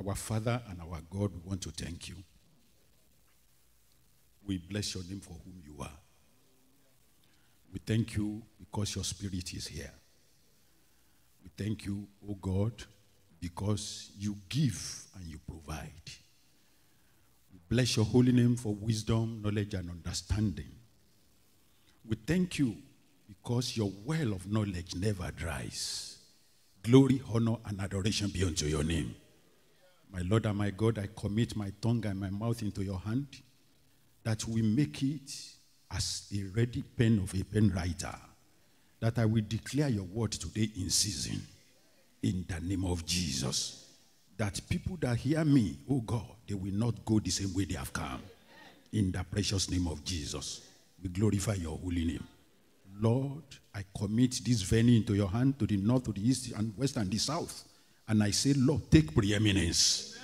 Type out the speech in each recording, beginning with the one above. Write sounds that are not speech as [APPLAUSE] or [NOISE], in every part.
Our Father and our God, we want to thank you. We bless your name for whom you are. We thank you because your spirit is here. We thank you, O God, because you give and you provide. We bless your holy name for wisdom, knowledge, and understanding. We thank you because your well of knowledge never dries. Glory, honor, and adoration be unto your name. My Lord and my God, I commit my tongue and my mouth into your hand that we make it as a ready pen of a pen writer, that I will declare your word today in season, in the name of Jesus. That people that hear me, oh God, they will not go the same way they have come. In the precious name of Jesus, we glorify your holy name. Lord, I commit this venue into your hand to the north, to the east, and west, and the south. And I say, Lord, take preeminence,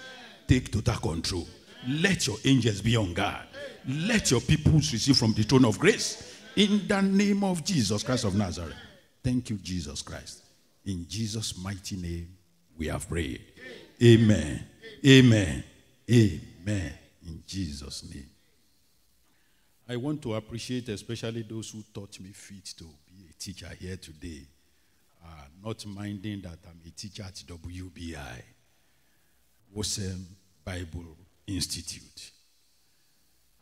take total control. Let your angels be on guard. Let your people receive from the throne of grace. In the name of Jesus Christ of Nazareth. Thank you, Jesus Christ. In Jesus' mighty name, we have prayed. Amen. Amen. Amen. In Jesus' name. I want to appreciate especially those who taught me fit to be a teacher here today, not minding that I'm a teacher at WBI, Wosem Bible Institute.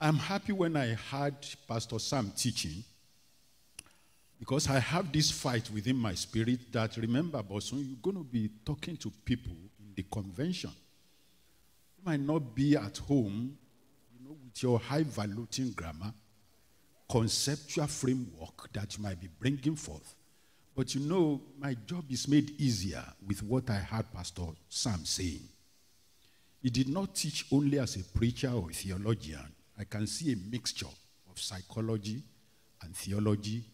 I'm happy when I heard Pastor Sam teaching because I have this fight within my spirit that remember, Bosun, you're going to be talking to people in the convention. You might not be at home you know, with your high valuing grammar, conceptual framework that you might be bringing forth. But you know, my job is made easier with what I heard Pastor Sam saying. He did not teach only as a preacher or a theologian. I can see a mixture of psychology and theology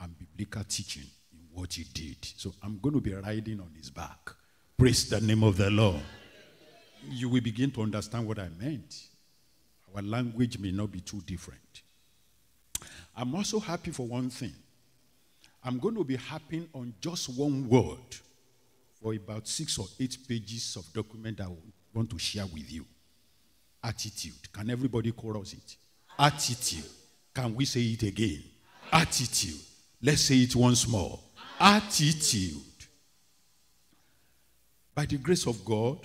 and biblical teaching in what he did. So I'm going to be riding on his back. Praise the name of the Lord. You will begin to understand what I meant. Our language may not be too different. I'm also happy for one thing. I'm going to be happy on just one word for about six or eight pages of document I want to share with you. Attitude. Can everybody chorus it? Attitude. Can we say it again? Attitude. Let's say it once more. Attitude. By the grace of God,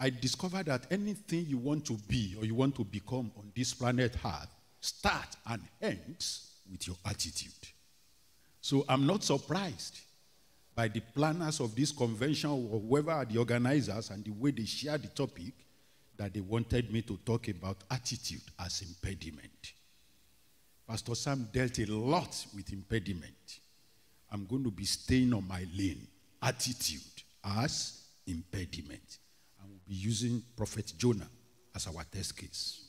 I discovered that anything you want to be or you want to become on this planet Earth start and ends with your attitude. So I'm not surprised by the planners of this convention or whoever are the organizers and the way they share the topic that they wanted me to talk about attitude as impediment. Pastor Sam dealt a lot with impediment. I'm going to be staying on my lane. Attitude as impediment. And we'll be using Prophet Jonah as our test case.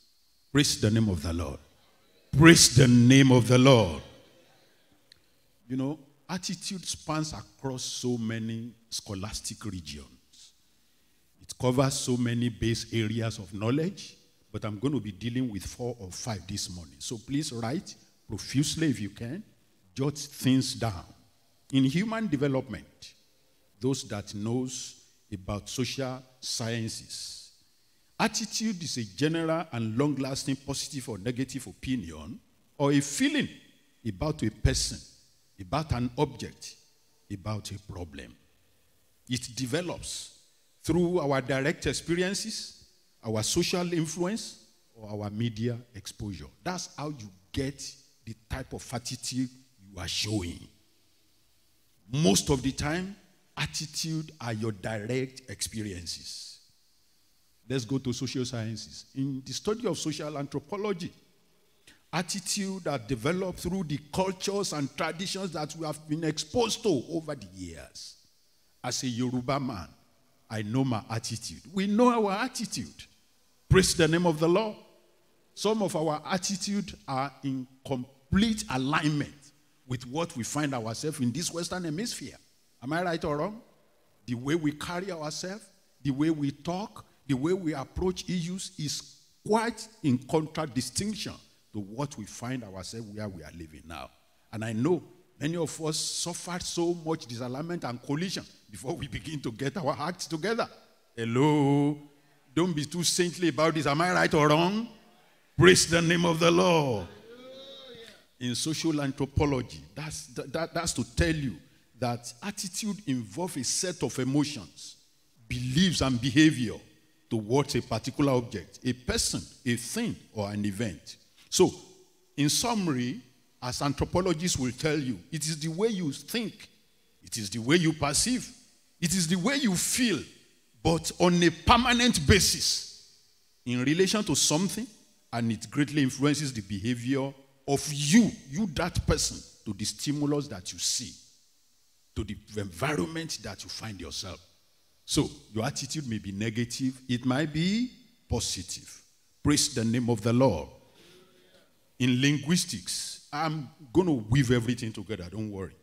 Praise the name of the Lord. Praise the name of the Lord. You know, attitude spans across so many scholastic regions. It covers so many base areas of knowledge, but I'm going to be dealing with four or five this morning. So please write profusely if you can, jot things down. In human development, those that knows about social sciences, attitude is a general and long-lasting positive or negative opinion or a feeling about a person, about an object, about a problem. It develops through our direct experiences, our social influence, or our media exposure. That's how you get the type of attitude you are showing. Most of the time, attitude are your direct experiences. Let's go to social sciences. In the study of social anthropology, attitude are developed through the cultures and traditions that we have been exposed to over the years. As a Yoruba man, I know my attitude. We know our attitude. Praise the name of the Lord. Some of our attitude are in complete alignment with what we find ourselves in this Western Hemisphere. Am I right or wrong? The way we carry ourselves, the way we talk, the way we approach issues is quite in contradistinction to what we find ourselves where we are living now. And I know many of us suffered so much disalignment and collision before we begin to get our acts together. Hello. Don't be too saintly about this. Am I right or wrong? Praise the name of the Lord. In social anthropology, that's, that, that's to tell you that attitude involves a set of emotions, beliefs, and behavior towards a particular object, a person, a thing, or an event. So, in summary, as anthropologists will tell you, it is the way you think, it is the way you perceive, it is the way you feel, but on a permanent basis in relation to something, and it greatly influences the behavior of you, you, that person, to the stimulus that you see, to the environment that you find yourself. So, your attitude may be negative, it might be positive. Praise the name of the Lord. In linguistics, I'm going to weave everything together, don't worry.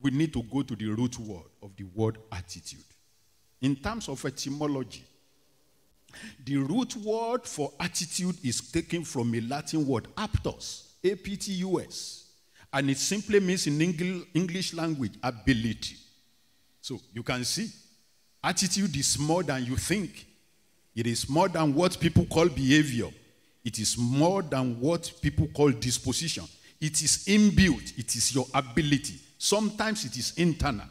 We need to go to the root word of the word attitude. In terms of etymology, the root word for attitude is taken from a Latin word, aptus, A P T U S. And it simply means in English language, ability. So you can see, attitude is more than you think. It is more than what people call behavior. It is more than what people call disposition. It is inbuilt, it is your ability. Sometimes it is internal.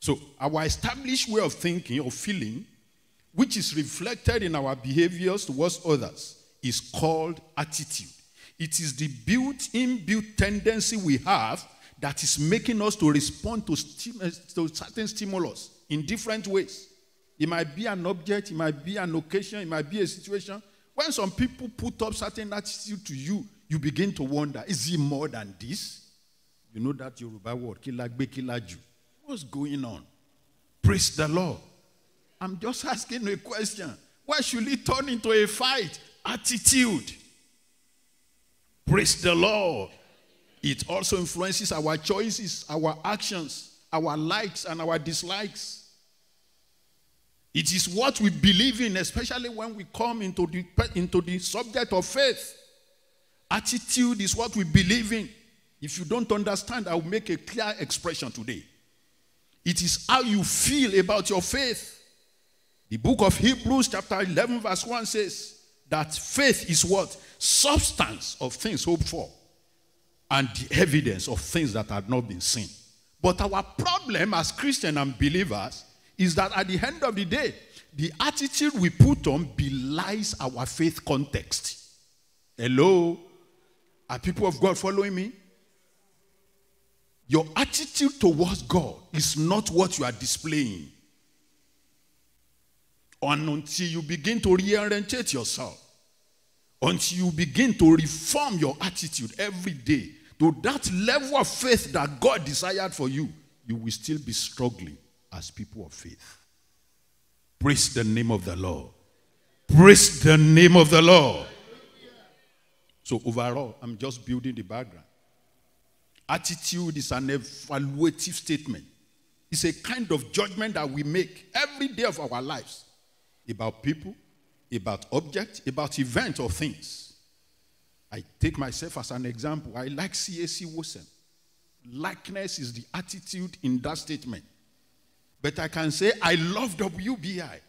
So, our established way of thinking or feeling which is reflected in our behaviors towards others, is called attitude. It is the built inbuilt tendency we have that is making us to respond to, uh, to certain stimulus in different ways. It might be an object, it might be an occasion, it might be a situation. When some people put up certain attitude to you, you begin to wonder, is it more than this? You know that Yoruba word, kilagbe kilaju. What's going on? Praise the Lord. I'm just asking a question. Why should it turn into a fight? Attitude. Praise the Lord. It also influences our choices, our actions, our likes, and our dislikes. It is what we believe in, especially when we come into the, into the subject of faith. Attitude is what we believe in. If you don't understand, I will make a clear expression today. It is how you feel about your faith. The book of Hebrews, chapter 11, verse 1 says that faith is what? Substance of things hoped for and the evidence of things that have not been seen. But our problem as Christians and believers is that at the end of the day, the attitude we put on belies our faith context. Hello? Are people of God following me? Your attitude towards God is not what you are displaying. And until you begin to reorientate yourself, until you begin to reform your attitude every day to that level of faith that God desired for you, you will still be struggling as people of faith. Praise the name of the Lord. Praise the name of the Lord. So, overall, I'm just building the background. Attitude is an evaluative statement, it's a kind of judgment that we make every day of our lives about people, about objects, about events or things. I take myself as an example. I like C.A.C. Wosem. Likeness is the attitude in that statement. But I can say, I love WBI.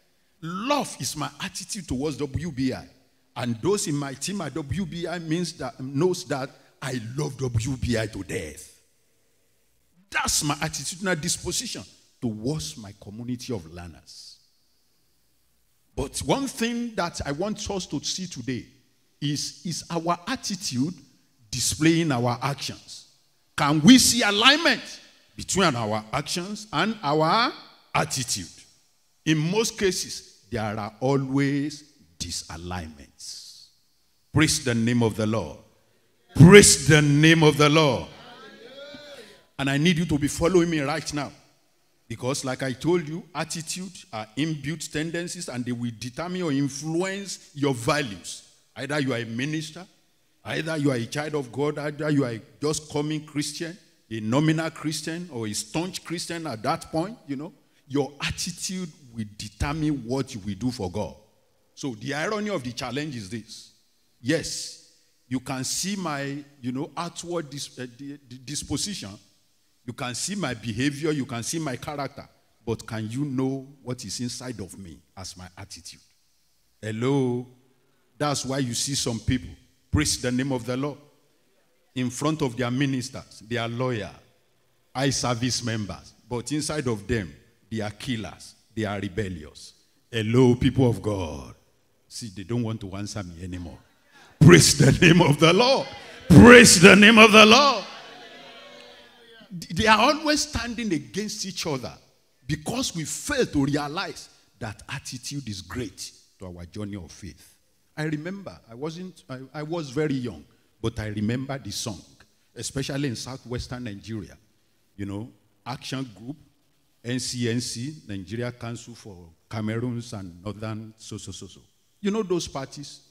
Love is my attitude towards WBI. And those in my team at WBI means that knows that I love WBI to death. That's my attitudinal disposition towards my community of learners. But one thing that I want us to see today is, is our attitude displaying our actions. Can we see alignment between our actions and our attitude? In most cases, there are always disalignments. Praise the name of the Lord. Praise the name of the Lord. And I need you to be following me right now. Because, like I told you, attitude are inbuilt tendencies and they will determine or influence your values. Either you are a minister, either you are a child of God, either you are just coming Christian, a nominal Christian, or a staunch Christian at that point, you know, your attitude will determine what you will do for God. So, the irony of the challenge is this yes, you can see my, you know, outward dis- uh, disposition you can see my behavior, you can see my character. but can you know what is inside of me as my attitude? Hello? That's why you see some people praise the name of the Lord in front of their ministers. They are lawyer, eye service members, but inside of them, they are killers. They are rebellious. Hello, people of God. See, they don't want to answer me anymore. Praise the name of the Lord. Praise the name of the Lord. They are always standing against each other because we fail to realize that attitude is great to our journey of faith. I remember, I wasn't, I, I was very young, but I remember the song, especially in southwestern Nigeria. You know, Action Group, NCNC, Nigeria Council for Cameroons and Northern so so so so. You know those parties?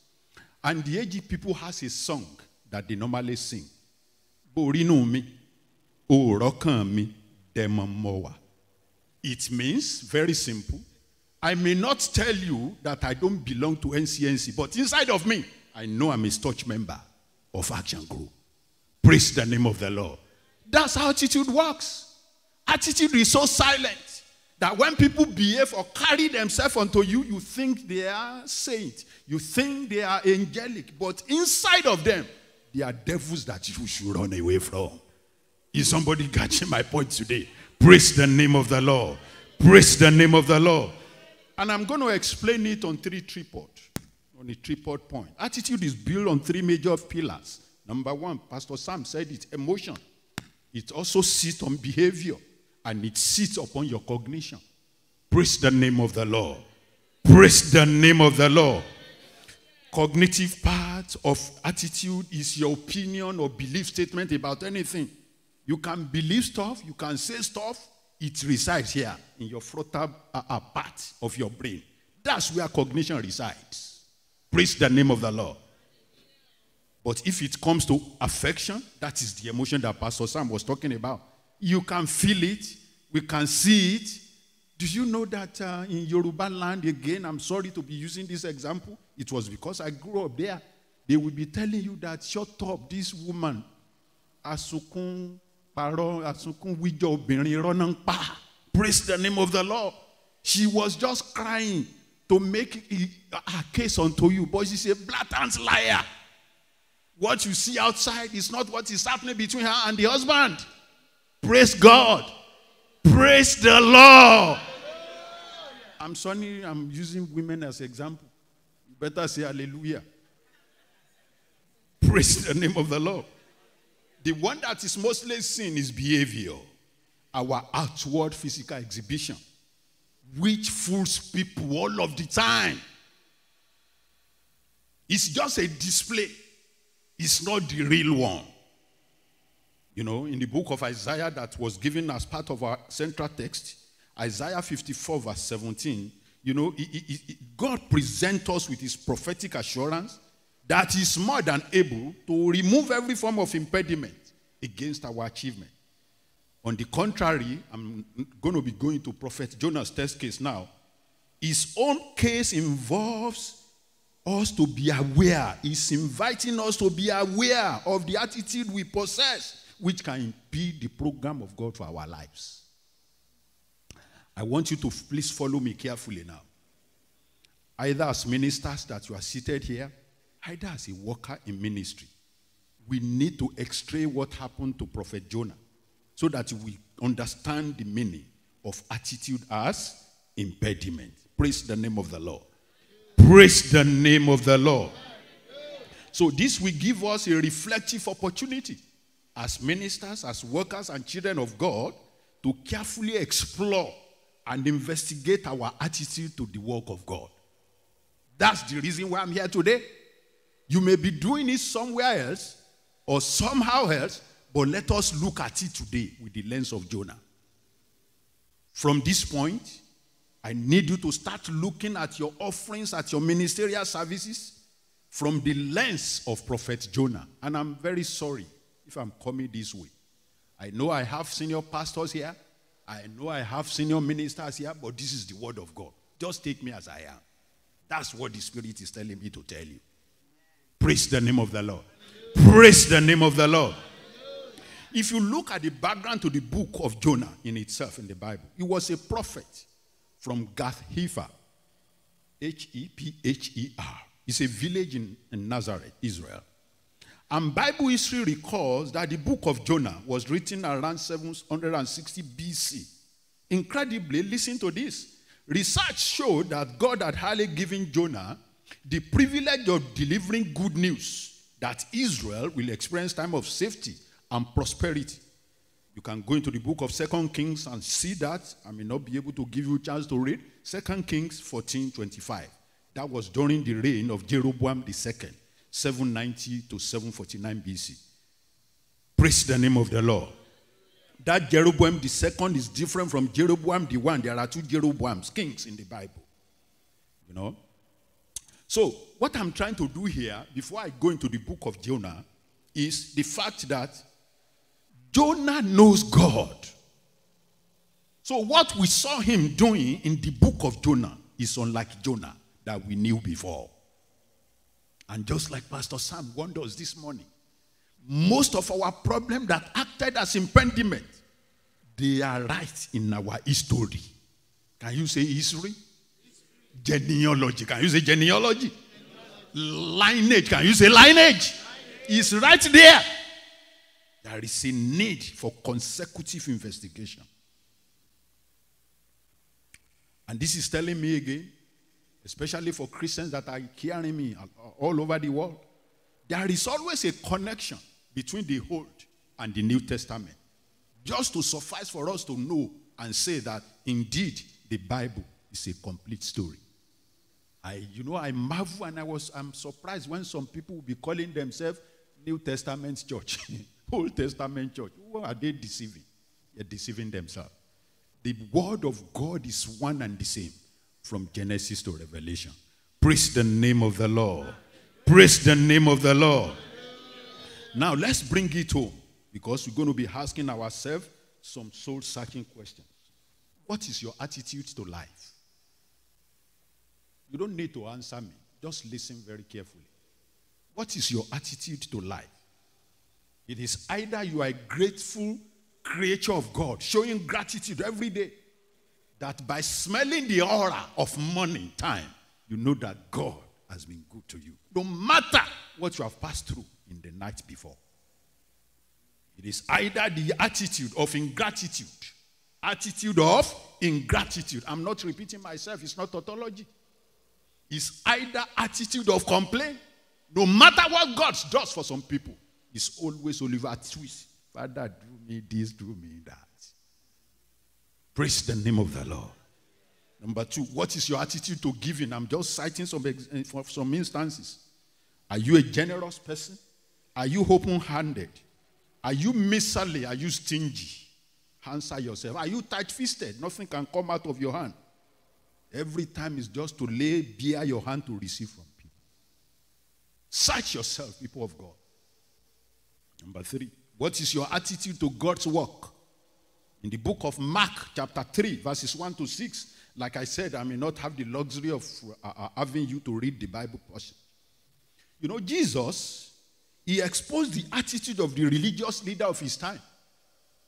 And the AG people has a song that they normally sing. Borinu mi, orokan mi. It means, very simple, I may not tell you that I don't belong to NCNC, but inside of me, I know I'm a touch member of Action Group. Praise the name of the Lord. That's how attitude works. Attitude is so silent that when people behave or carry themselves unto you, you think they are saints. You think they are angelic. But inside of them, they are devils that you should run away from. Is somebody catching my point today? Praise the name of the Lord. Praise the name of the Lord. And I'm going to explain it on three tripod, on a tripod point. Attitude is built on three major pillars. Number one, Pastor Sam said it, emotion. It also sits on behavior and it sits upon your cognition. Praise the name of the Lord. Praise the name of the Lord. Cognitive part of attitude is your opinion or belief statement about anything. You can believe stuff, you can say stuff, it resides here in your frontal uh, uh, part of your brain. That's where cognition resides. Praise the name of the Lord. But if it comes to affection, that is the emotion that Pastor Sam was talking about. You can feel it, we can see it. Do you know that uh, in Yoruba land, again, I'm sorry to be using this example, it was because I grew up there. They will be telling you that, shut up, this woman, Asukun Paro, Asukun Wijo Obìnrin Pa. Praise the name of the Lord. She was just crying to make a case unto you, but she's a blatant liar. What you see outside is not what is happening between her and the husband. Praise God. Praise the Lord. I'm sorry, I'm using women as example. You better say hallelujah. Praise the name of the Lord. The one that is mostly seen is behavior, our outward physical exhibition, which fools people all of the time. It's just a display, it's not the real one. You know, in the book of Isaiah that was given as part of our central text, Isaiah 54, verse 17, you know, God presents us with his prophetic assurance that he's more than able to remove every form of impediment against our achievement. On the contrary, I'm going to be going to Prophet Jonah's test case now. His own case involves us to be aware. He's inviting us to be aware of the attitude we possess, which can impede the program of God for our lives. I want you to please follow me carefully now. Either as ministers that you are seated here, either as a worker in ministry, we need to extract what happened to Prophet Jonah so that we understand the meaning of attitude as impediment. Praise the name of the Lord. Praise the name of the Lord. So, this will give us a reflective opportunity as ministers, as workers, and children of God to carefully explore and investigate our attitude to the work of God. That's the reason why I'm here today. You may be doing it somewhere else or somehow else, but let us look at it today with the lens of Jonah. From this point, I need you to start looking at your offerings, at your ministerial services from the lens of Prophet Jonah. And I'm very sorry if I'm coming this way. I know I have senior pastors here. I know I have senior ministers here, but this is the word of God. Just take me as I am. That's what the Spirit is telling me to tell you. Praise the name of the Lord. Praise the name of the Lord. If you look at the background to the book of Jonah in itself in the Bible, he was a prophet from Gath Hepher, H E P H E R. It's a village in, in Nazareth, Israel. And Bible history records that the book of Jonah was written around 760 BC. Incredibly, listen to this. Research showed that God had highly given Jonah the privilege of delivering good news that Israel will experience time of safety and prosperity. You can go into the book of Second Kings and see that. I may not be able to give you a chance to read. Second Kings 14 25. That was during the reign of Jeroboam II, 790 to 749 BC. Praise the name of the Lord. That Jeroboam the second is different from Jeroboam the one. There are two Jeroboams, kings in the Bible. You know? So, what I'm trying to do here, before I go into the book of Jonah, is the fact that Jonah knows God. So, what we saw him doing in the book of Jonah is unlike Jonah that we knew before. And just like Pastor Sam warned us this morning, most of our problems that acted as impediment, they are right in our history. Can you say history? Genealogy. Can you say genealogy? Lineage. Can you say lineage? It's right there. There is a need for consecutive investigation. And this is telling me again, especially for Christians that are hearing me all over the world, there is always a connection between the Old and the New Testament. Just to suffice for us to know and say that indeed the Bible is a complete story. I, you know, I marvel and I was, I'm surprised when some people will be calling themselves New Testament church, [LAUGHS] Old Testament church. Who are they deceiving? They're deceiving themselves. The word of God is one and the same from Genesis to Revelation. Praise the name of the Lord. Praise the name of the Lord. Now let's bring it home because we're going to be asking ourselves some soul searching questions. What is your attitude to life? You don't need to answer me. Just listen very carefully. What is your attitude to life? It is either you are a grateful creature of God, showing gratitude every day, that by smelling the aura of morning time, you know that God has been good to you. No matter what you have passed through in the night before. It is either the attitude of ingratitude, attitude of ingratitude. I'm not repeating myself, it's not tautology It's either attitude of complaint. No matter what God does for some people, it's always Oliver Twist. Father, do me this, do me that. Praise the name of the Lord. Number two, what is your attitude to giving? I'm just citing some, eh, some instances. Are you a generous person? Are you open handed? Are you miserly? Are you stingy? Answer yourself. Are you tight fisted? Nothing can come out of your hand. Every time is just to lay bare your hand to receive from people. Search yourself, people of God. Number three, what is your attitude to God's work? In the book of Mark, chapter 3, verses 1 to 6, like I said, I may not have the luxury of uh, uh, having you to read the Bible portion. You know, Jesus, he exposed the attitude of the religious leader of his time.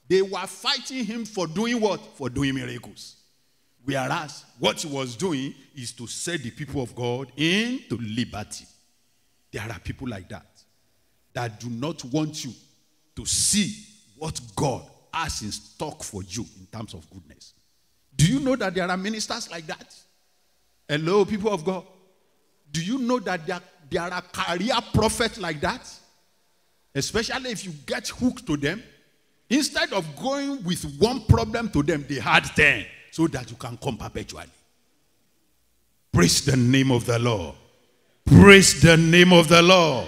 They were fighting him for doing what? For doing miracles. Whereas what he was doing is to set the people of God into liberty. There are people like that that do not want you to see what God has in stock for you in terms of goodness. Do you know that there are ministers like that? Hello, people of God. Do you know that there, there are career prophets like that? Especially if you get hooked to them. Instead of going with one problem to them, they had 10 so that you can come perpetually. Praise the name of the Lord. Praise the name of the Lord.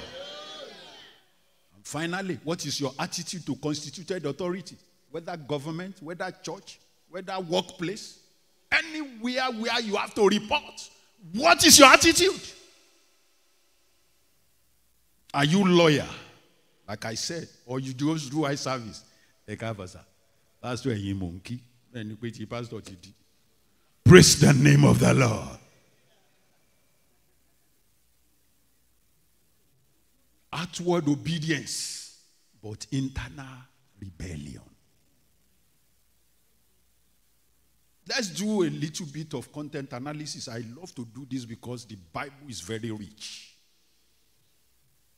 Finally, what is your attitude to constituted authority? Whether government, whether church, whether workplace, anywhere where you have to report. What is your attitude? Are you lawyer? Like I said, or you just do eye service? Praise the name of the Lord. Outward obedience, but internal rebellion. Let's do a little bit of content analysis. I love to do this because the Bible is very rich.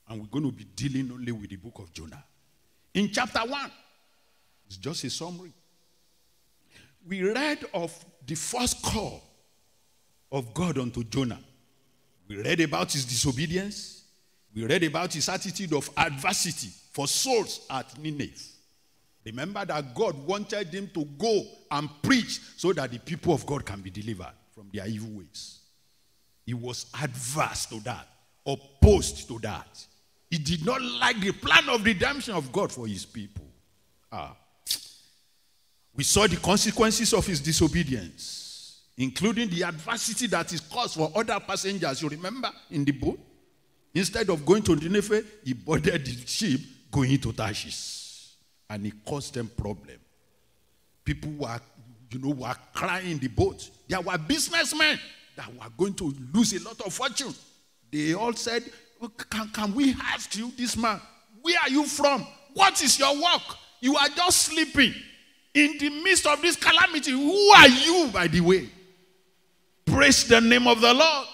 And we're going to be dealing only with the book of Jonah. In chapter 1, it's just a summary. We read of the first call of God unto Jonah. We read about his disobedience. We read about his attitude of adversity for souls at Nineveh. Remember that God wanted him to go and preach so that the people of God can be delivered from their evil ways. He was adverse to that, opposed to that. He did not like the plan of redemption of God for his people. Ah. We saw the consequences of his disobedience, including the adversity that is caused for other passengers. You remember in the boat? Instead of going to Nineveh, he boarded the ship going to Tarshish and it caused them problem. People were, you know, were crying in the boat. There were businessmen that were going to lose a lot of fortune. They all said, oh, can, can we ask you, this man, where are you from? What is your work? You are just sleeping in the midst of this calamity. Who are you, by the way? Praise the name of the Lord.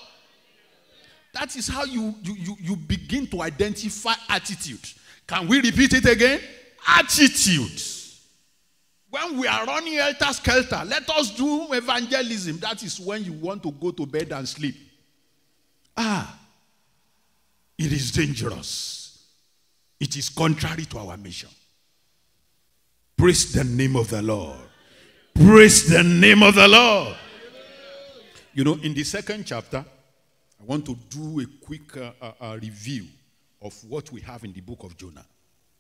That is how you, you, you, you begin to identify attitude. Can we repeat it again? attitude. When we are running helter skelter, let us do evangelism. That is when you want to go to bed and sleep. Ah, it is dangerous. It is contrary to our mission. Praise the name of the Lord. Praise the name of the Lord. You know, in the second chapter, I want to do a quick uh, uh, uh review of what we have in the book of Jonah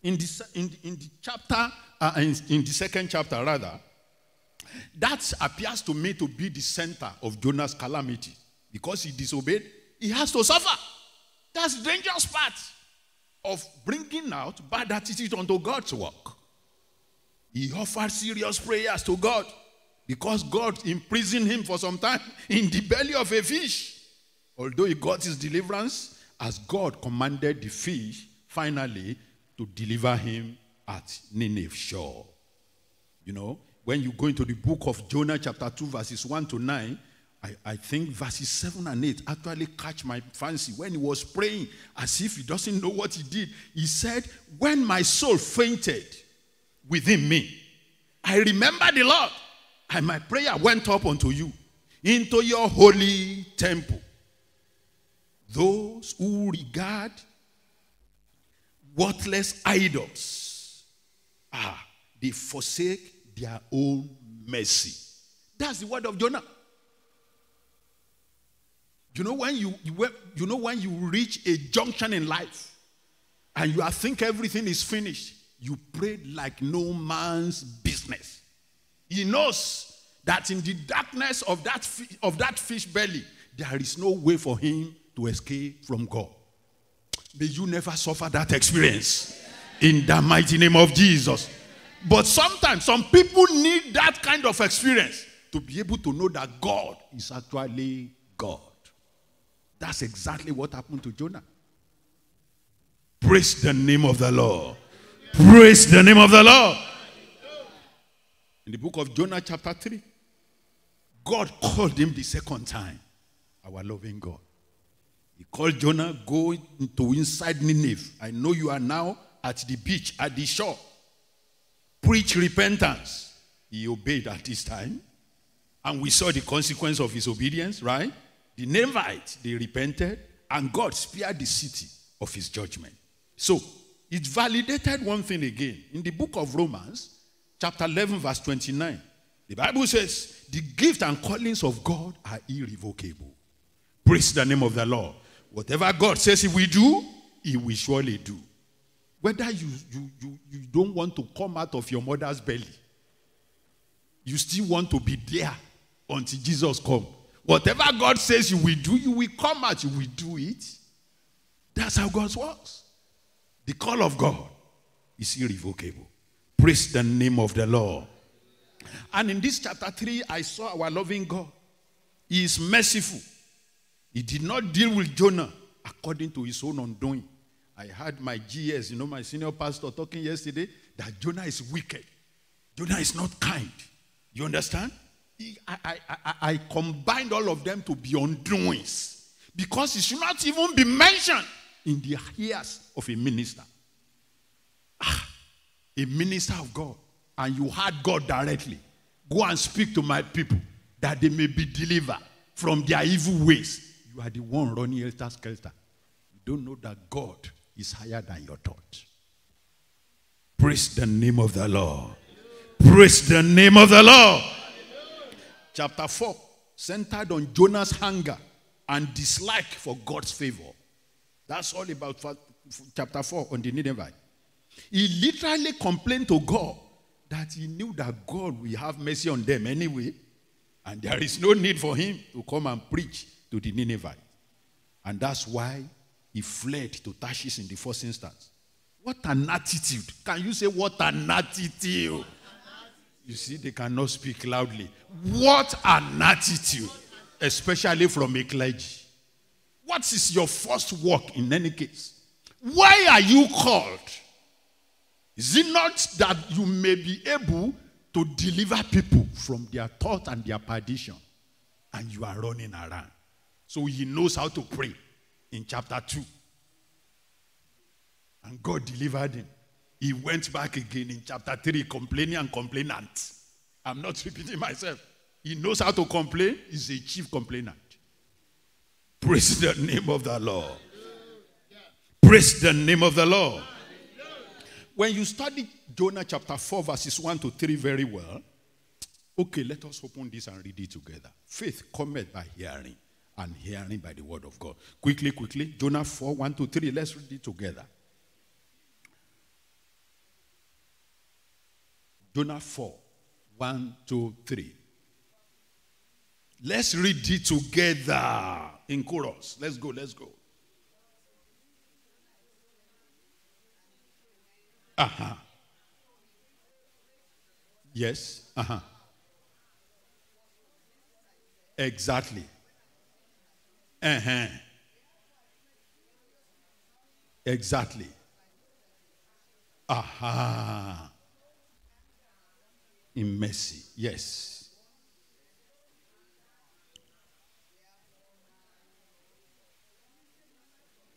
in the, in, in the chapter, uh, in, in the second chapter rather, that appears to me to be the center of Jonah's calamity. Because he disobeyed, he has to suffer. That's the dangerous part of bringing out bad attitude onto God's work. He offered serious prayers to God because God imprisoned him for some time in the belly of a fish. Although he got his deliverance, as God commanded the fish, finally to deliver him at Nineveh shore. You know, when you go into the book of Jonah, chapter 2, verses 1 to 9, I, I think verses 7 and 8 actually catch my fancy. When he was praying, as if he doesn't know what he did, he said, When my soul fainted within me, I remember the Lord, and my prayer went up unto you into your holy temple. Those who regard worthless idols. Ah, they forsake their own mercy. That's the word of Jonah. You know when you, you, know when you reach a junction in life and you think everything is finished, you pray like no man's business. He knows that in the darkness of that, of that fish belly, there is no way for him to escape from God. May you never suffer that experience in the mighty name of Jesus. But sometimes some people need that kind of experience to be able to know that God is actually God. That's exactly what happened to Jonah. Praise the name of the Lord. Praise the name of the Lord. In the book of Jonah, chapter 3, God called him the second time, our loving God. He called Jonah, go to inside Nineveh. I know you are now at the beach, at the shore. Preach repentance. He obeyed at this time. And we saw the consequence of his obedience, right? The Ninevites, they repented, and God spared the city of his judgment. So, it validated one thing again. In the book of Romans, chapter 11, verse 29, the Bible says, The gift and callings of God are irrevocable. Praise the name of the Lord. Whatever God says he will do, he will surely do. Whether you, you, you, you don't want to come out of your mother's belly, you still want to be there until Jesus comes. Whatever God says you will do, you will come out, you will do it. That's how God works. The call of God is irrevocable. Praise the name of the Lord. And in this chapter 3, I saw our loving God. He is merciful. He did not deal with Jonah according to his own undoing. I had my GS, you know, my senior pastor talking yesterday that Jonah is wicked. Jonah is not kind. You understand? He- I, I, I, I combined all of them to be undoings because it should not even be mentioned in the ears of a minister. Ah, a minister of God, and you heard God directly. Go and speak to my people that they may be delivered from their evil ways. You are the one running helter skelter. You don't know that God is higher than your thought. Praise the name of the Lord. Praise the name of the Lord. Chapter 4 centered on Jonah's hunger and dislike for God's favor. That's all about chapter 4 on the Nineveh. He literally complained to God that he knew that God will have mercy on them anyway, and there is no need for him to come and preach to the Ninevites. And that's why he fled to Tarshish in the first instance. What an attitude! Can you say, What an attitude? You see, they cannot speak loudly. What an attitude, especially from a clergy. What is your first work in any case? Why are you called? Is it not that you may be able to deliver people from their thought and their perdition? And you are running around. So he knows how to pray in chapter 2. And God delivered him. He went back again in chapter 3, complaining and complainant. I'm not repeating myself. He knows how to complain, he's a chief complainant. Praise the name of the Lord. Praise the name of the Lord. When you study Jonah chapter 4, verses 1 to 3 very well, okay, let us open this and read it together. Faith cometh by hearing, and hearing by the word of God. Quickly, quickly, Jonah 4, 1 to 3, let's read it together. Jonah 4, 1, 2, 3. Let's read it together in chorus. Let's go, let's go. Uh huh. Yes. Uh huh. Exactly. Uh huh. Exactly. Aha. In mercy. Yes.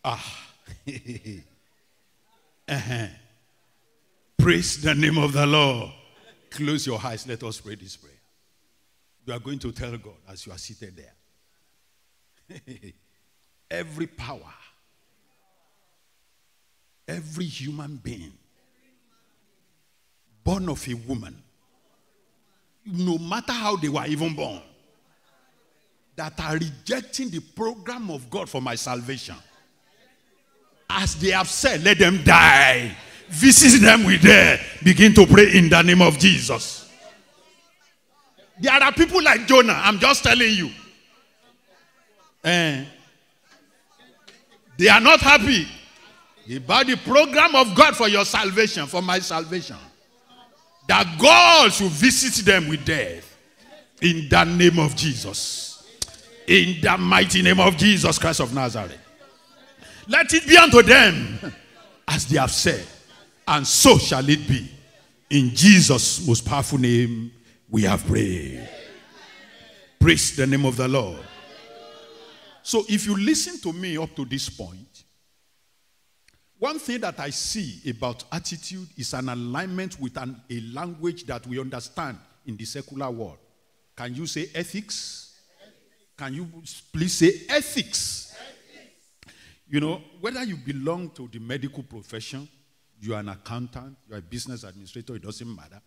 Ah. [LAUGHS] uh-huh. Praise the name of the Lord. Close your eyes. Let us pray this prayer. You are going to tell God as you are seated there. [LAUGHS] every power, every human being born of a woman, no matter how they were even born, that are rejecting the program of God for my salvation. As they have said, let them die. Visit them with there. Begin to pray in the name of Jesus. There are people like Jonah, I'm just telling you. Eh, they are not happy about the program of God for your salvation, for my salvation. That God should visit them with death in the name of Jesus. In the mighty name of Jesus Christ of Nazareth. Let it be unto them as they have said, and so shall it be. In Jesus' most powerful name, we have prayed. Praise the name of the Lord. So, if you listen to me up to this point, one thing that I see about attitude is an alignment with an, a language that we understand in the secular world. Can you say ethics? Can you please say ethics? You know, whether you belong to the medical profession, you are an accountant, you are a business administrator, it doesn't matter.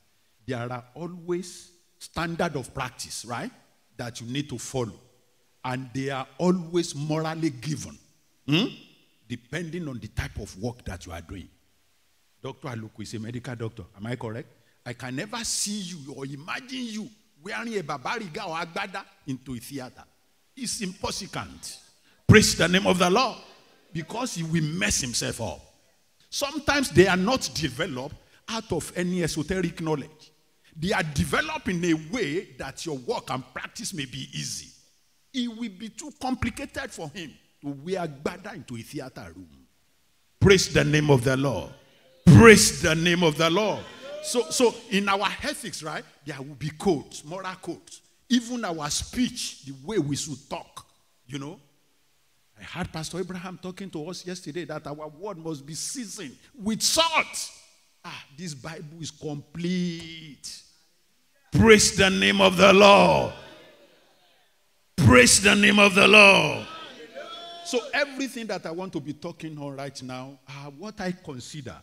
There are always standard of practice, right? That you need to follow. And they are always morally given, hmm? depending on the type of work that you are doing. Dr. Aluku is a medical doctor. Am I correct? I can never see you or imagine you wearing a babariga or agbada into a theater. It's impossible. Praise the name of the Lord. Because he will mess himself up. Sometimes they are not developed out of any esoteric knowledge. They are developed in a way that your work and practice may be easy. It will be too complicated for him to wear gbada into a theater room. Praise the name of the Lord. Praise the name of the Lord. So, so in our ethics, right, there will be codes, moral codes. Even our speech, the way we should talk, you know. I heard Pastor Abraham talking to us yesterday that our word must be seasoned with salt. Ah, this Bible is complete. Praise the name of the Lord. Praise the name of the Lord. So, everything that I want to be talking on right now are what I consider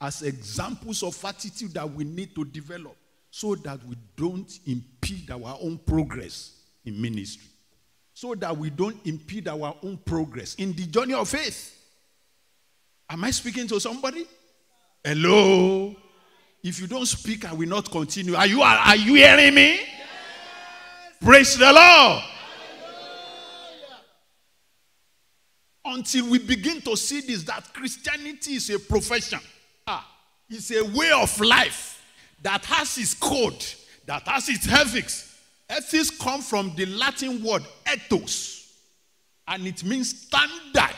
as examples of attitude that we need to develop so that we don't impede our own progress in ministry. So that we don't impede our own progress in the journey of faith. Am I speaking to somebody? Hello? If you don't speak, I will not continue. Are you, are you hearing me? Yes. Praise the Lord. Until we begin to see this, that Christianity is a profession. Ah, it's a way of life that has its code, that has its ethics. Ethics come from the Latin word ethos, and it means standard.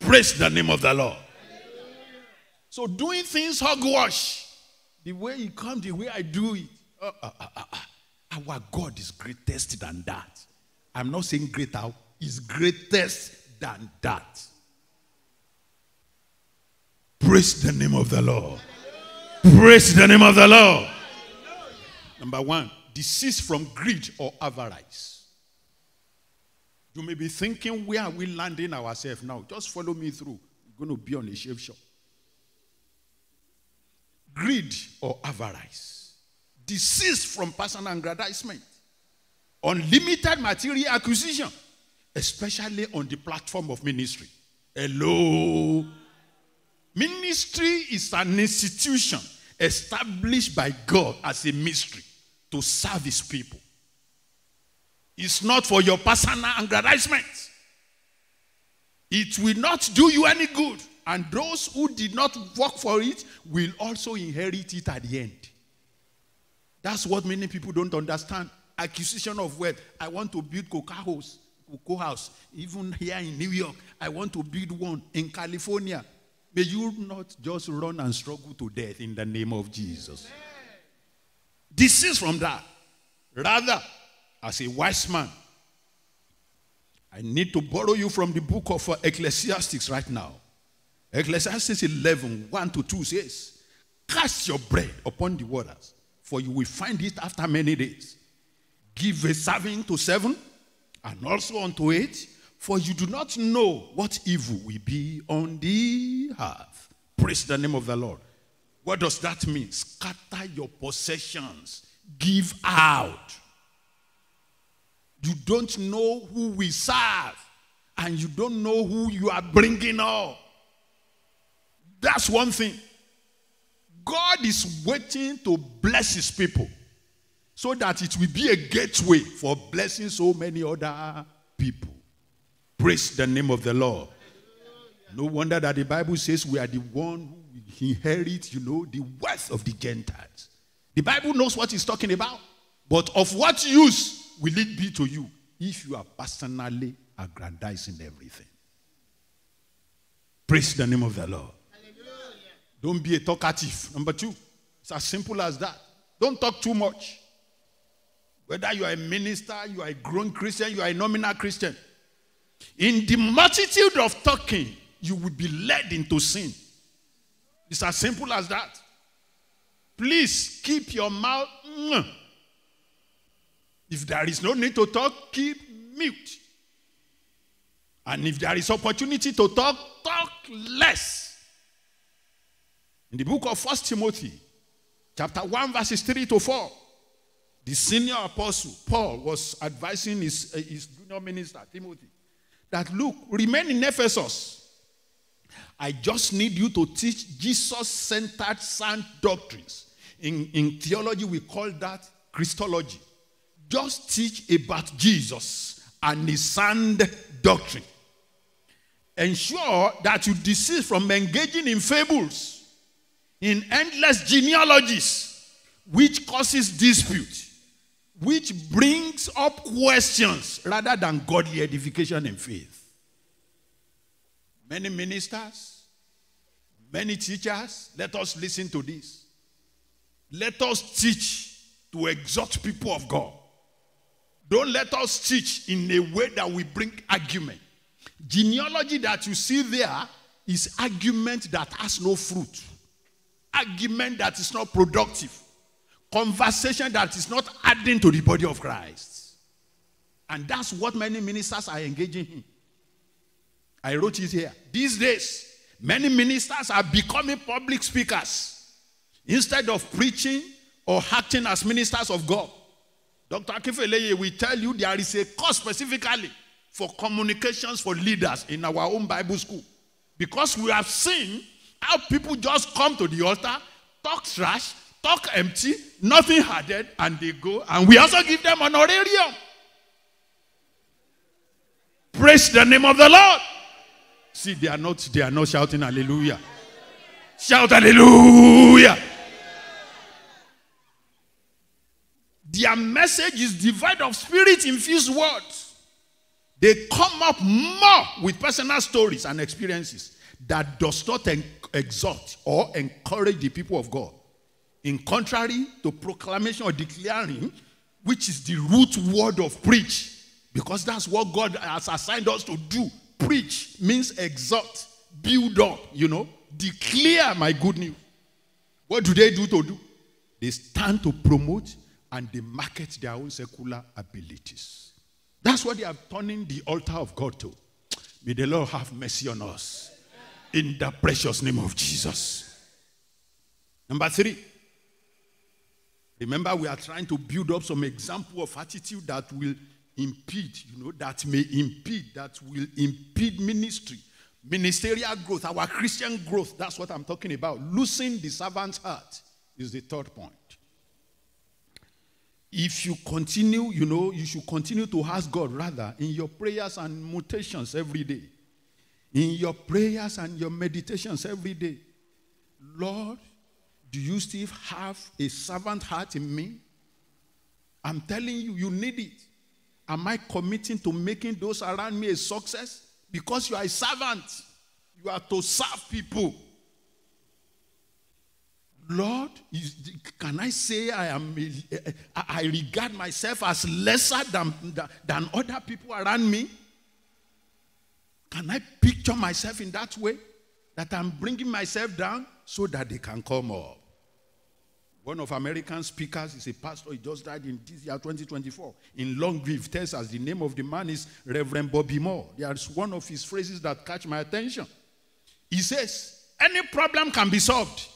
Praise the name of the Lord. So doing things hogwash, the way you come, the way I do it. Uh, uh, uh, uh, uh. our God is greatest than that. I'm not saying greater, is greatest than that. Praise the name of the Lord. Praise the name of the Lord. Number one, desist from greed or avarice. You may be thinking, where are we landing ourselves now? Just follow me through. We're going to be on a shave shop greed or avarice, desist from personal aggrandizement, unlimited material acquisition, especially on the platform of ministry. Hello. Ministry is an institution established by God as a mystery to serve his people. It's not for your personal aggrandizement. It will not do you any good. And those who did not work for it will also inherit it at the end. That's what many people don't understand. Acquisition of wealth. I want to build house, cocoa house. Even here in New York, I want to build one in California. May you not just run and struggle to death in the name of Jesus. Is from that. Rather, as a wise man, I need to borrow you from the book of uh, Ecclesiastics right now. Ecclesiastes 11, 1 to 2 says, Cast your bread upon the waters, for you will find it after many days. Give a serving to seven, and also unto it, for you do not know what evil will be on the earth. Praise the name of the Lord. What does that mean? Scatter your possessions, give out. You don't know who we serve, and you don't know who you are bringing up. That's one thing. God is waiting to bless his people so that it will be a gateway for blessing so many other people. Praise the name of the Lord. No wonder that the Bible says we are the one who inherit, you know, the wealth of the Gentiles. The Bible knows what it's talking about. But of what use will it be to you if you are personally aggrandizing everything? Praise the name of the Lord. Don't be a talkative. Number two, it's as simple as that. Don't talk too much. Whether you are a minister, you are a grown Christian, you are a nominal Christian. In the multitude of talking, you will be led into sin. It's as simple as that. Please keep your mouth. If there is no need to talk, keep mute. And if there is opportunity to talk, talk less. In the book of First Timothy, chapter 1, verses 3 to 4, the senior apostle, Paul, was advising his, uh, his junior minister, Timothy, that look, remain in Ephesus. I just need you to teach Jesus centered sound doctrines. In, in theology, we call that Christology. Just teach about Jesus and his sound doctrine. Ensure that you desist from engaging in fables in endless genealogies, which causes dispute, which brings up questions rather than godly edification and faith. Many ministers, Many teachers, let us listen to this. Let us teach to exhort people of God. Don't let us teach in a way that we bring argument. Genealogy that you see there is argument that has no fruit, argument that is not productive, conversation that is not adding to the body of Christ. And that's what many ministers are engaging in. I wrote it here. These days, many ministers are becoming public speakers instead of preaching or acting as ministers of God. Dr. Akifeleye will tell you there is a course specifically for communications for leaders in our own Bible school. Because we have seen how people just come to the altar, talk trash, talk empty, nothing added, and they go. And we also give them an honorarium. Praise the name of the Lord. See, they are not, they are not shouting hallelujah. Shout hallelujah. Their message is divide of spirit infused words. They come up more with personal stories and experiences that does not exhort or encourage the people of God. In contrary to proclamation or declaring, which is the root word of preach, because that's what God has assigned us to do. Preach means exhort, build up, you know, declare my good news. What do they do to do? They stand to promote and they market their own secular abilities. That's what they are turning the altar of God to. May the Lord have mercy on us. In the precious name of Jesus. Number three. Remember, we are trying to build up some example of attitude that will impede, you know, that may impede, that will impede ministry, ministerial growth, our Christian growth. That's what I'm talking about. Losing the servant's heart is the third point. If you continue, you know, you should continue to ask God rather in your prayers and mutations every day. In your prayers and your meditations every day. Lord, do you still have a servant heart in me? I'm telling you, you need it. Am I committing to making those around me a success? Because you are a servant, you are to serve people. Lord, can I say I am I regard myself as lesser than, than other people around me? Can I picture myself in that way? That I'm bringing myself down so that they can come up. One of American speakers is a pastor. He just died in this year 2024 in Longview, Texas. The name of the man is Reverend Bobby Moore. There's one of his phrases that catch my attention. He says, "Any problem can be solved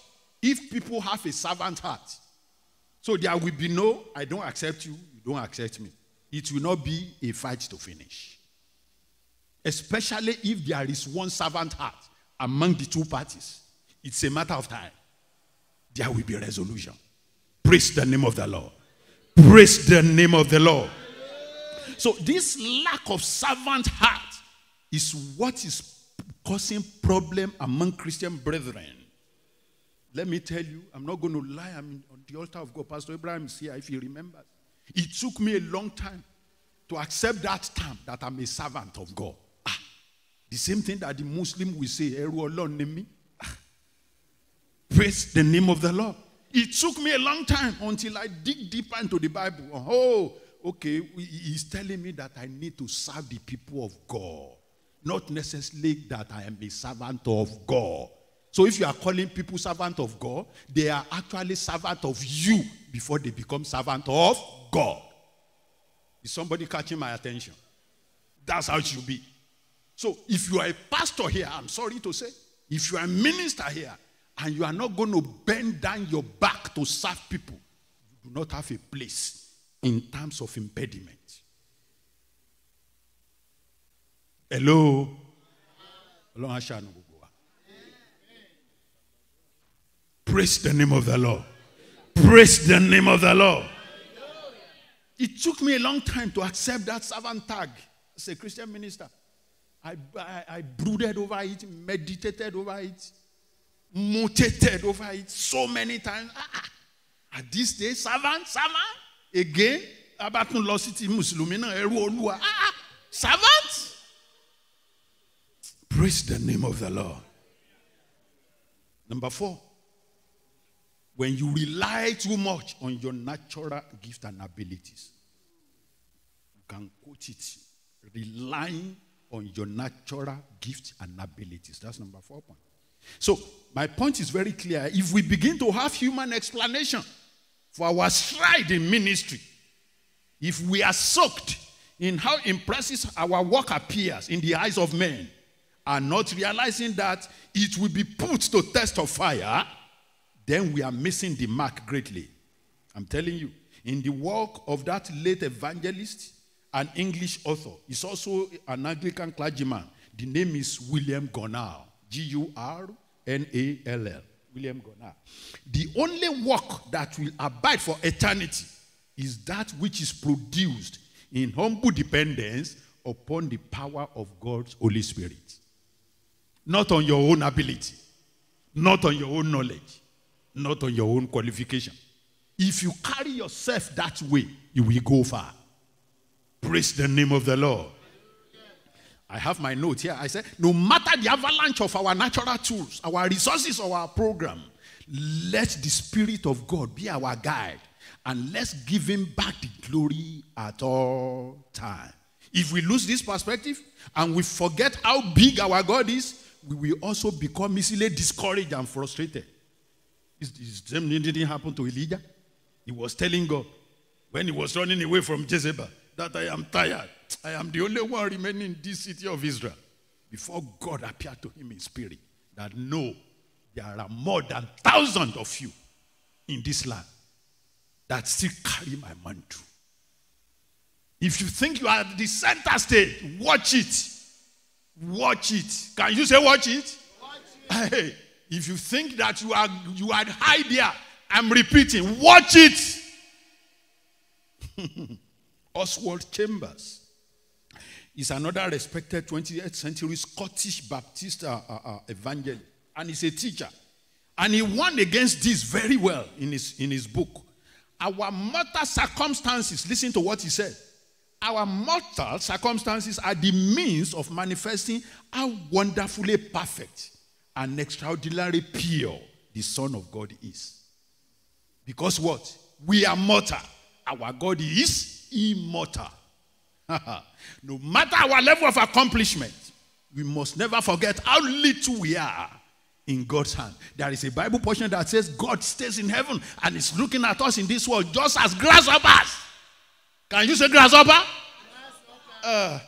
if people have a servant heart. So there will be no, I don't accept you, you don't accept me. It will not be a fight to finish. Especially if there is one servant heart among the two parties. It's a matter of time. There will be a resolution. Praise the name of the Lord. Praise the name of the Lord. So, this lack of servant heart is what is causing problem among Christian brethren. Let me tell you, I'm not going to lie. I'm on the altar of God. Pastor Abraham is here if he remembers. It took me a long time to accept that term that I'm a servant of God. Ah, the same thing that the Muslim will say, ah, Praise the name of the Lord. It took me a long time until I dig deeper into the Bible. Oh, okay. He's telling me that I need to serve the people of God, not necessarily that I am a servant of God. So if you are calling people servant of God, they are actually servant of you before they become servant of God. Is somebody catching my attention? That's how it should be. So if you are a pastor here, I'm sorry to say, if you are a minister here and you are not going to bend down your back to serve people, you do not have a place in terms of impediment. Hello? Praise the name of the Lord. Praise the name of the Lord. It took me a long time to accept that servant tag as a Christian minister. I, I, I brooded over it, meditated over it, mutated over it so many times. Ah, ah. At this day, servant, servant, again, abatun lọ sí ti mùsùlùmí náà ẹrú olúwa. Ah, servant. Praise the name of the Lord. Number four, when you rely too much on your natural gift and abilities, you can quote it relying on your natural gift and abilities. That's number four point. So, my point is very clear. If we begin to have human explanation for our stride in ministry, if we are soaked in how impressive our work appears in the eyes of men, and not realizing that it will be put to test of fire, then we are missing the mark greatly. I'm telling you, in the work of that late evangelist, an English author, he's also an Anglican clergyman. The name is William Gurnall. G U R N A L L. William Gurnall. The only work that will abide for eternity is that which is produced in humble dependence upon the power of God's Holy Spirit. Not on your own ability, not on your own knowledge, not on your own qualification. If you carry yourself that way, you will go far. Praise the name of the Lord. I have my note here. I said, no matter the avalanche of our natural tools, our resources, or our program, let the Spirit of God be our guide and let's give Him back the glory at all time. If we lose this perspective and we forget how big our God is, we will also become easily discouraged and frustrated. the same thing didn't happen to Elijah. He was telling God when he was running away from Jezebel that I am tired. I am the only one remaining in this city of Israel. Before God appeared to him in spirit, that no, there are more than thousands of you in this land that still carry my mantle. If you think you are at the center stage, watch it. Watch it. Can you say watch it? Watch it. Hey, if you think that you are you are high there, I'm repeating, watch it. [LAUGHS] Oswald Chambers is another respected 20th century Scottish Baptist uh, uh, uh, evangelist, and he's a teacher. And he won against this very well in his, in his book. Our mortal circumstances, listen to what he said. Our mortal circumstances are the means of manifesting how wonderfully perfect and extraordinarily pure the Son of God is. Because what? We are mortal. Our God is immortal. [LAUGHS] no matter our level of accomplishment, we must never forget how little we are in God's hand. There is a Bible portion that says God stays in heaven and is looking at us in this world just as grasshoppers. Can you say grasshopper? Uh,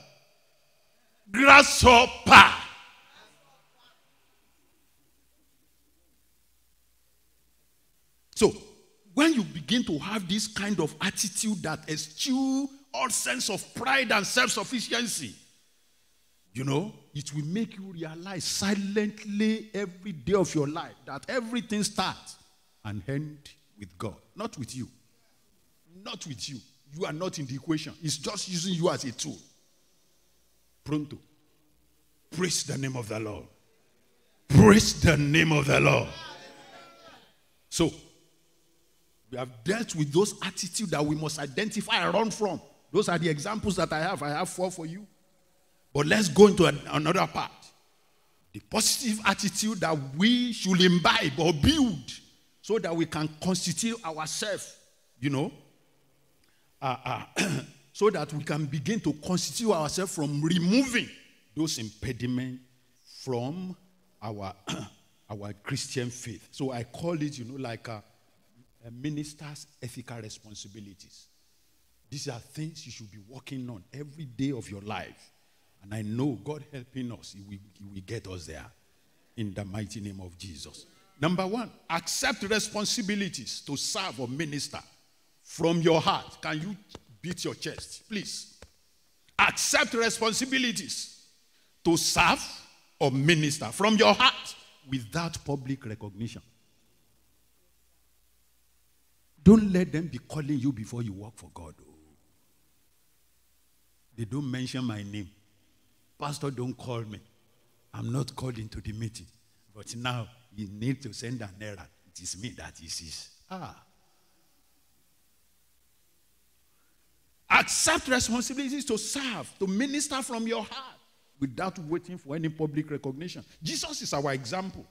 grasshopper. So, when you begin to have this kind of attitude that eschew all sense of pride and self-sufficiency, you know, it will make you realize silently every day of your life that everything starts and ends with God, not with you. Not with you. You are not in the equation. It's just using you as a tool. Pronto. Praise the name of the Lord. Praise the name of the Lord. So, we have dealt with those attitudes that we must identify and run from. Those are the examples that I have. I have four for you. But let's go into another part. The positive attitude that we should imbibe or build so that we can constitute ourselves, you know, uh, uh, [CLEARS THROAT] so that we can begin to constitute ourselves from removing those impediments from our, [CLEARS THROAT] our Christian faith. So I call it, you know, like a, a minister's ethical responsibilities. These are things you should be working on every day of your life. And I know God helping us, He will, he will get us there in the mighty name of Jesus. Number one, accept responsibilities to serve or minister from your heart. Can you beat your chest, please? Accept responsibilities to serve or minister from your heart without public recognition. Don't let them be calling you before you work for God. Oh. They don't mention my name. Pastor, don't call me. I'm not called into the meeting. But now you need to send an error. It is me that is his. Ah. Accept responsibilities to serve, to minister from your heart without waiting for any public recognition. Jesus is our example.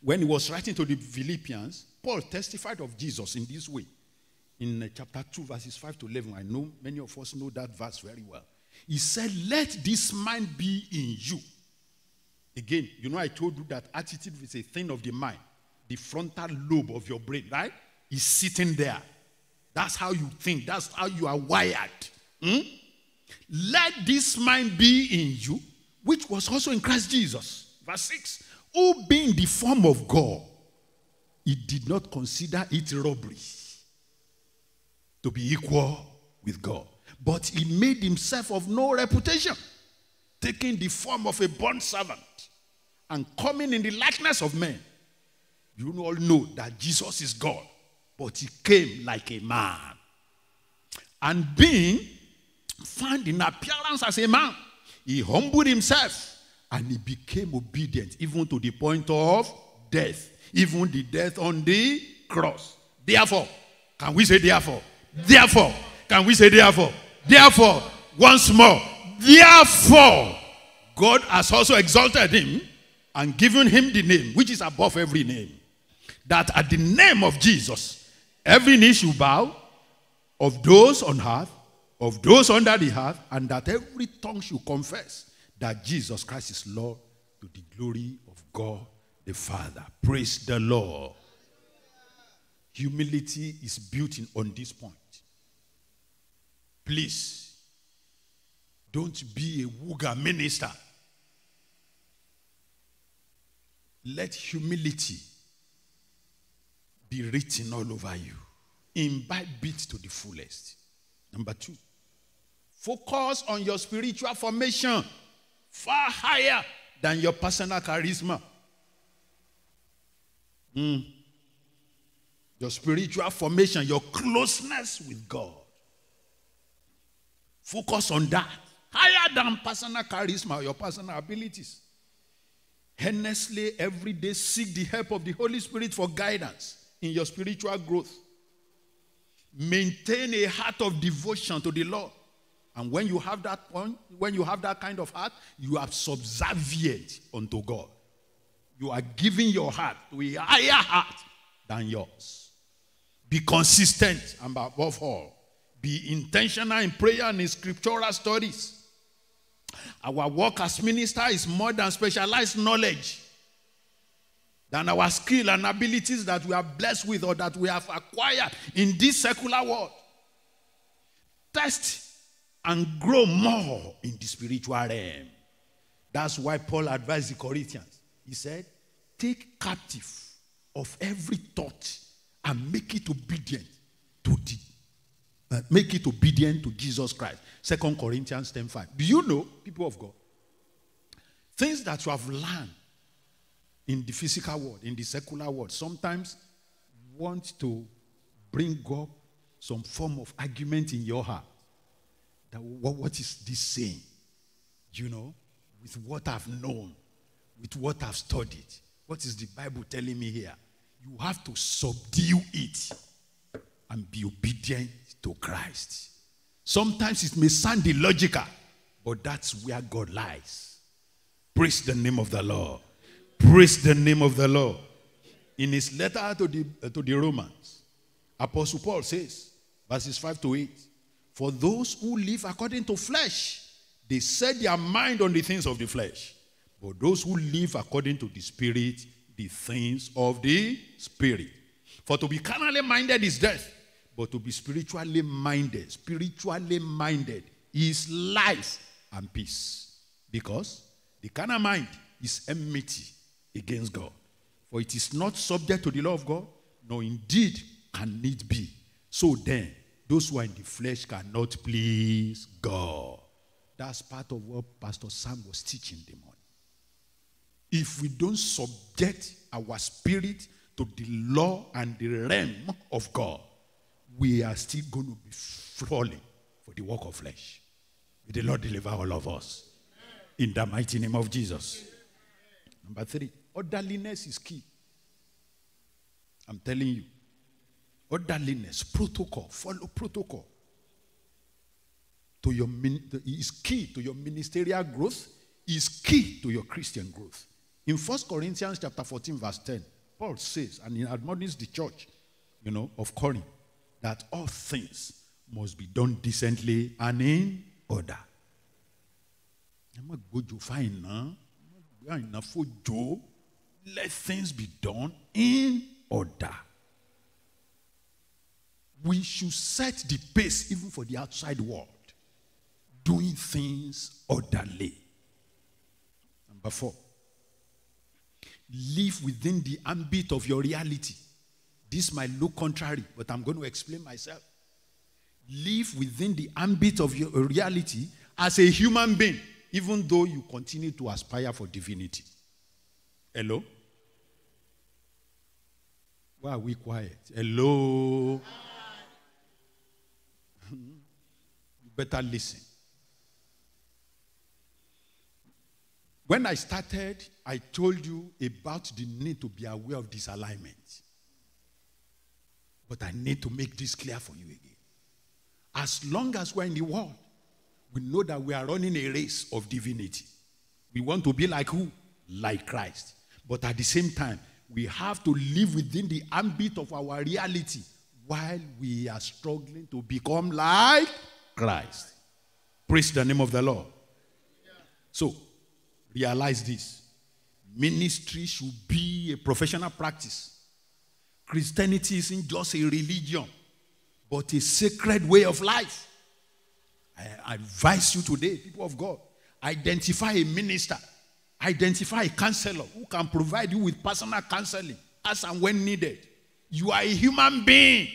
When he was writing to the Philippians, Paul testified of Jesus in this way. In uh, chapter 2, verses 5 to 11, I know many of us know that verse very well. He said, Let this mind be in you. Again, you know, I told you that attitude is a thing of the mind. The frontal lobe of your brain, right? Is sitting there. That's how you think, that's how you are wired. Hmm? Let this mind be in you, which was also in Christ Jesus. Verse 6 Who being the form of God, he did not consider it robbery to be equal with God. But he made himself of no reputation, taking the form of a bond servant and coming in the likeness of men. You all know that Jesus is God, but he came like a man. And being found in appearance as a man, he humbled himself and he became obedient, even to the point of death, even the death on the cross. Therefore, can we say therefore? Therefore, can we say therefore? Therefore, once more, therefore, God has also exalted him and given him the name which is above every name. That at the name of Jesus, every knee should bow of those on earth, of those under the earth, and that every tongue should confess that Jesus Christ is Lord to the glory of God the Father. Praise the Lord. Humility is built in on this point. Please, don't be a Wuga minister. Let humility be written all over you. Imbibe it to the fullest. Number two, focus on your spiritual formation far higher than your personal charisma. Mm. Your spiritual formation, your closeness with God. Focus on that. Higher than personal charisma, your personal abilities. Earnestly, every day, seek the help of the Holy Spirit for guidance in your spiritual growth. Maintain a heart of devotion to the Lord. And when you have that point, when you have that kind of heart, you are subservient unto God. You are giving your heart to a higher heart than yours. Be consistent and above all, be intentional in prayer and in scriptural studies. Our work as minister is more than specialized knowledge, than our skill and abilities that we are blessed with or that we have acquired in this secular world. Test and grow more in the spiritual realm. That's why Paul advised the Corinthians. He said, Take captive of every thought and make it obedient make it obedient to Jesus Christ. Second Corinthians 10 5. Do you know, people of God, things that you have learned in the physical world, in the secular world, sometimes want to bring up some form of argument in your heart. That what, what is this saying? You know, with what I've known, with what I've studied. What is the Bible telling me here? You have to subdue it and be obedient to Christ. Sometimes it may sound illogical, but that's where God lies. Praise the name of the Lord. Praise the name of the Lord. In his letter to the, uh, to the Romans, Apostle Paul says, verses 5 to 8, For those who live according to flesh, they set their mind on the things of the flesh. But those who live according to the Spirit, the things of the Spirit. For to be carnally minded is death, but to be spiritually minded, spiritually minded is life and peace. Because the carnal mind is enmity against God. For it is not subject to the law of God, nor indeed can it be. So then, those who are in the flesh cannot please God. That's part of what Pastor Sam was teaching the morning. If we don't subject our spirit to the law and the realm of God, we are still going to be falling for the work of flesh. May the Lord deliver all of us. In the mighty name of Jesus. Number three, orderliness is key. I'm telling you. Orderliness, protocol, follow protocol. To your is key to your ministerial growth, is key to your Christian growth. In 1 Corinthians chapter 14, verse 10, Paul says, and he admonishes the church, you know, of Corinth, that all things must be done decently and in order. Let things be done in order. We should set the pace even for the outside world, doing things orderly. Number four, live within the ambit of your reality. This might look contrary, but I'm going to explain myself. Live within the ambit of your reality as a human being, even though you continue to aspire for divinity. Hello? Why are we quiet? Hello? [LAUGHS] you better listen. When I started, I told you about the need to be aware of disalignment. But I need to make this clear for you again. As long as we're in the world, we know that we are running a race of divinity. We want to be like who? Like Christ. But at the same time, we have to live within the ambit of our reality while we are struggling to become like Christ. Praise the name of the Lord. So, realize this ministry should be a professional practice. Christianity isn't just a religion, but a sacred way of life. I advise you today, people of God, identify a minister, identify a counselor who can provide you with personal counseling as and when needed. You are a human being.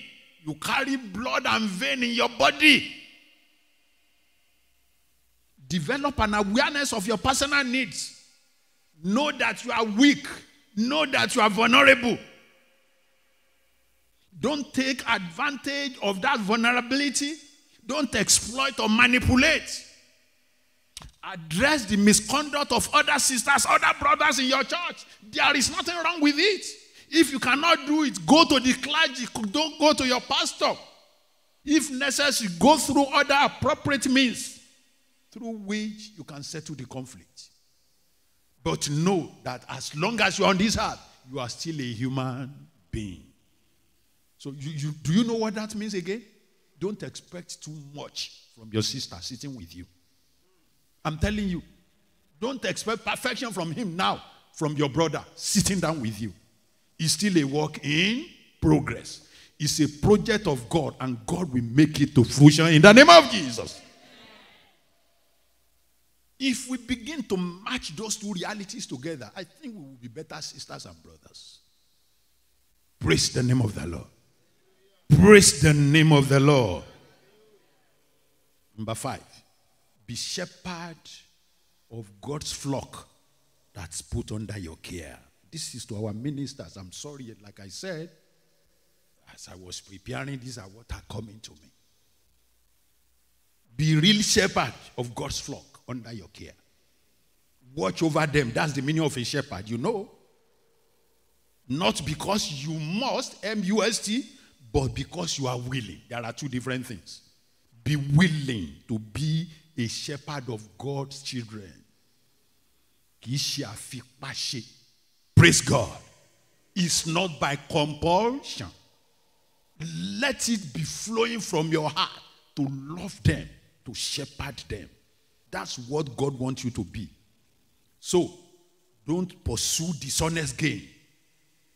You carry blood and vein in your body. Develop an awareness of your personal needs. Know that you are weak. Know that you are vulnerable. Don't take advantage of that vulnerability. Don't exploit or manipulate. Address the misconduct of other sisters, other brothers in your church. There is nothing wrong with it. If you cannot do it, go to the clergy. Don't go to your pastor. If necessary, go through other appropriate means through which you can settle the conflict. But know that as long as you're on this earth, you are still a human being. So, you, you, do you know what that means again? Don't expect too much from your sister sitting with you. I'm telling you, don't expect perfection from him now, from your brother sitting down with you. It's still a work in progress. It's a project of God, and God will make it to fruition in the name of Jesus. If we begin to match those two realities together, I think we will be better sisters and brothers. Praise the name of the Lord. Praise the name of the Lord. Number five, be shepherd of God's flock that's put under your care. This is to our ministers. I'm sorry, like I said, as I was preparing, these are what are coming to me. Be real shepherd of God's flock under your care. Watch over them. That's the meaning of a shepherd. You know, not because you must, M U S T, but because you are willing. There are two different things. Be willing to be a shepherd of God's children. Praise God. It's not by compulsion. Let it be flowing from your heart to love them, to shepherd them. That's what God wants you to be. So, don't pursue dishonest gain.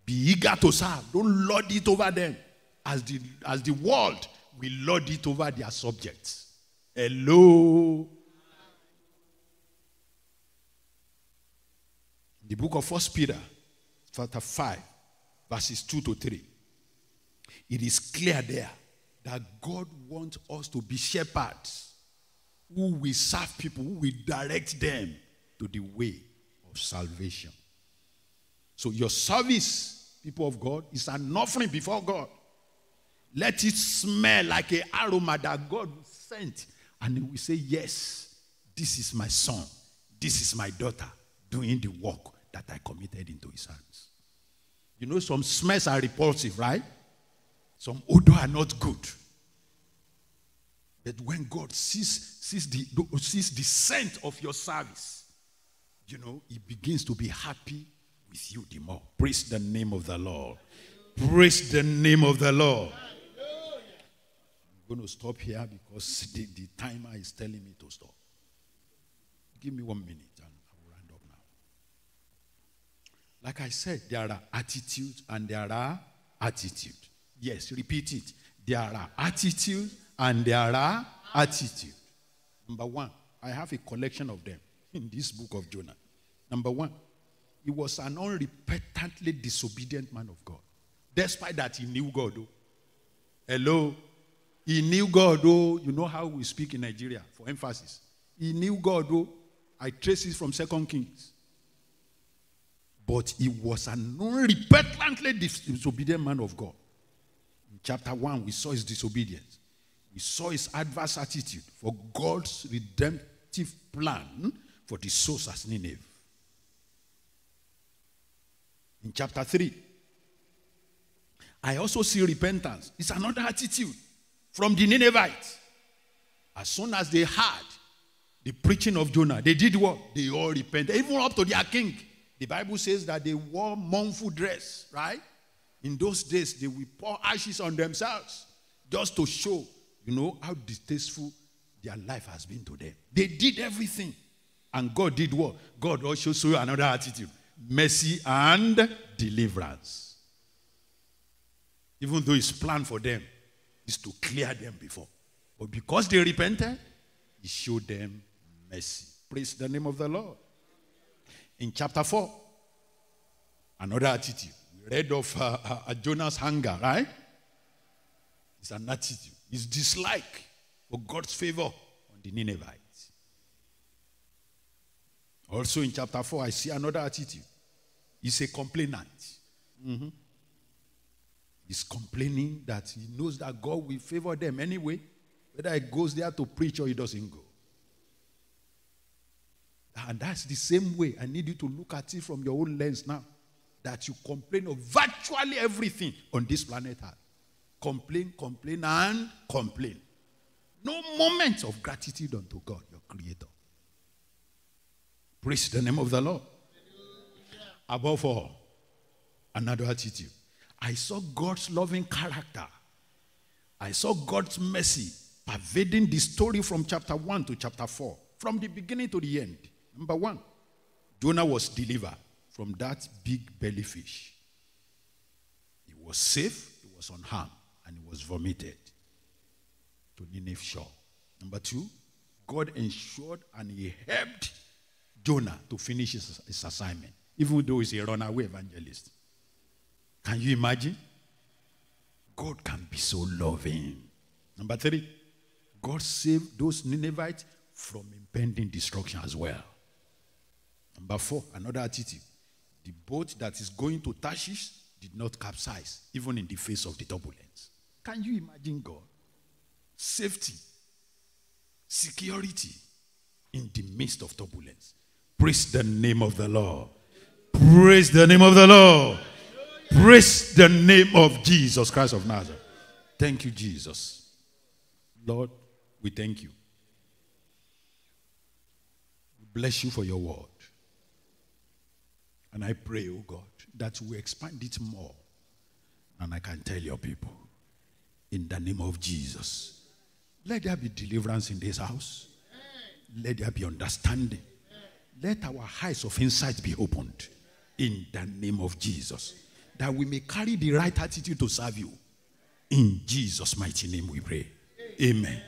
Be eager to serve. Don't lord it over them as the, as the world will lord it over their subjects. Hello. The book of First Peter, chapter 5, verses 2 to 3. It is clear there that God wants us to be shepherds who will serve people, who will direct them to the way of salvation. So your service, people of God, is an offering before God. Let it smell like an aroma that God sent. And He will say, Yes, this is my son, this is my daughter doing the work that I committed into his hands. You know, some smells are repulsive, right? Some odor are not good. But when God sees, sees, the, sees the scent of your service, you know, he begins to be happy with you the more. Praise the name of the Lord. Praise the name of the Lord. Going to stop here because the, the timer is telling me to stop. Give me one minute and I will round up now. Like I said, there are attitudes and there are attitude. Yes, repeat it. There are attitude and there are attitude. Number one, I have a collection of them in this book of Jonah. Number one, he was an unrepentantly disobedient man of God. Despite that, he knew God. Oh. Hello? He knew God. Oh, you know how we speak in Nigeria for emphasis. He knew God. Oh, I trace it from Second Kings. But he was an unrepentantly disobedient man of God. In chapter 1, we saw his disobedience. We saw his adverse attitude for God's redemptive plan for the souls as Nineveh. In chapter 3, I also see repentance. It's another attitude from the Ninevites. As soon as they heard the preaching of Jonah, they did what? They all repented, even up to their king. The Bible says that they wore mournful dress, right? In those days, they would pour ashes on themselves just to show, you know, how distasteful their life has been to them. They did everything. And God did what? God also showed another attitude mercy and deliverance. Even though his plan for them is to clear them before. But because they repented, he showed them mercy. Praise the name of the Lord. In chapter 4, another attitude. We read of uh, uh, Jonah's hunger, right? It's an attitude. It's dislike for God's favor on the Ninevites. Also in chapter 4, I see another attitude. He's a complainant. Mm-hmm. He's complaining that he knows that God will favor them anyway, whether he goes there to preach or he doesn't go. And that's the same way. I need you to look at it from your own lens now. That you complain of virtually everything on this planet Earth. Complain, complain, and complain. No moment of gratitude unto God, your Creator. Praise the name of the Lord. Above all, another attitude. I saw God's loving character. I saw God's mercy pervading the story from chapter 1 to chapter 4, from the beginning to the end. Number one, Jonah was delivered from that big belly fish. He was safe, he was unharmed, and he was vomited to Nineveh shore. Number two, God ensured and he helped Jonah to finish his, his assignment, even though he's a runaway evangelist. Can you imagine? God can be so loving. Number three, God saved those Ninevites from impending destruction as well. Number four, another attitude. The boat that is going to Tarshish did not capsize, even in the face of the turbulence. Can you imagine God? Safety, security in the midst of turbulence. Praise the name of the Lord. Praise the name of the Lord. Praise the name of Jesus Christ of Nazareth. Thank you, Jesus. Lord, we thank you. We bless you for your word. And I pray, oh God, that we expand it more. And I can tell your people, in the name of Jesus, let there be deliverance in this house. Let there be understanding. Let our eyes of insight be opened in the name of Jesus. That we may carry the right attitude to serve you. In Jesus' mighty name we pray. Amen.